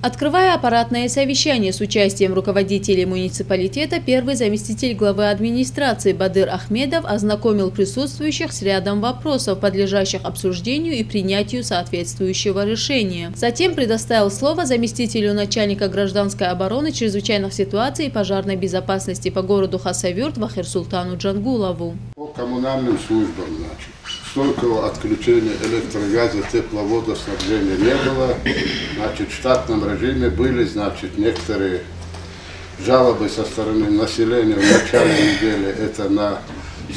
Открывая аппаратное совещание с участием руководителей муниципалитета, первый заместитель главы администрации Бадыр Ахмедов ознакомил присутствующих с рядом вопросов, подлежащих обсуждению и принятию соответствующего решения. Затем предоставил слово заместителю начальника гражданской обороны, чрезвычайных ситуаций и пожарной безопасности по городу Хасавюрт Вахир Джангулову. По коммунальным службам, значит стойкого отключения электрогаза, тепловода, снабжения не было. Значит, в штатном режиме были, значит, некоторые жалобы со стороны населения в начале недели. Это на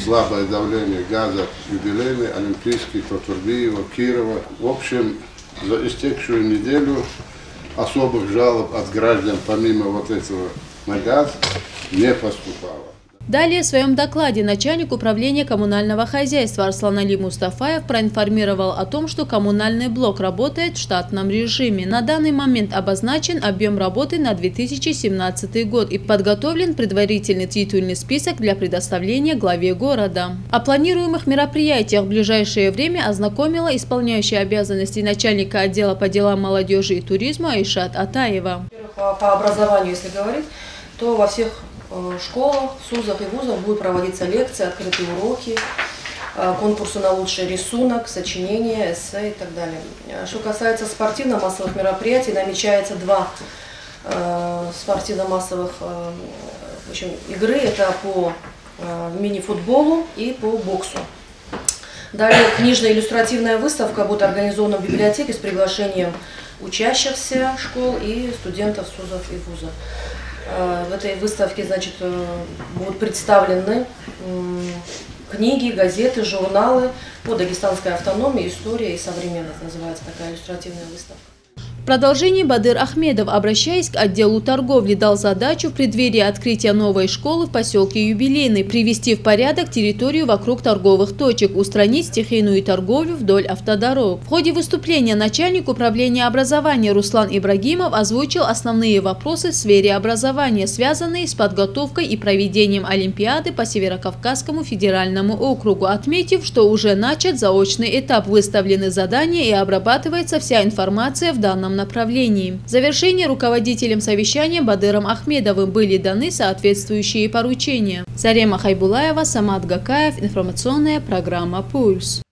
слабое давление газа юбилейный, Олимпийский, Татурбиева, Кирова. В общем, за истекшую неделю особых жалоб от граждан, помимо вот этого на газ, не поступало. Далее в своем докладе начальник управления коммунального хозяйства Арслан Али Мустафаев проинформировал о том, что коммунальный блок работает в штатном режиме. На данный момент обозначен объем работы на 2017 год и подготовлен предварительный титульный список для предоставления главе города. О планируемых мероприятиях в ближайшее время ознакомила исполняющая обязанности начальника отдела по делам молодежи и туризма Айшат Атаева. По образованию, если говорить, то во всех школах, СУЗах и вузах будут проводиться лекции, открытые уроки, э, конкурсы на лучший рисунок, сочинение, эссе и так далее. Э, что касается спортивно-массовых мероприятий, намечается два спортивно-массовых в общем, игры. Это по мини-футболу и по боксу. Далее книжная иллюстративная выставка будет организована в библиотеке с приглашением учащихся школ и студентов СУЗов и вузов. Э, в этой выставке значит, э, будут представлены книги, газеты, журналы по дагестанской автономии, история и современность называется такая иллюстративная выставка. Продолжении Бадыр Ахмедов, обращаясь к отделу торговли, дал задачу в преддверии открытия новой школы в поселке Юбилейный привести в порядок территорию вокруг торговых точек, устранить стихийную торговлю вдоль автодорог. В ходе выступления начальник управления образования Руслан Ибрагимов озвучил основные вопросы в сфере образования, связанные с подготовкой и проведением Олимпиады по Северокавказскому федеральному округу, отметив, что уже начат заочный этап, выставлены задания и обрабатывается вся информация в данном данном направлении. В завершение руководителем совещания Бадыром Ахмедовым были даны соответствующие поручения. Зарема Хайбулаева, Самат Гакаев, информационная программа «Пульс».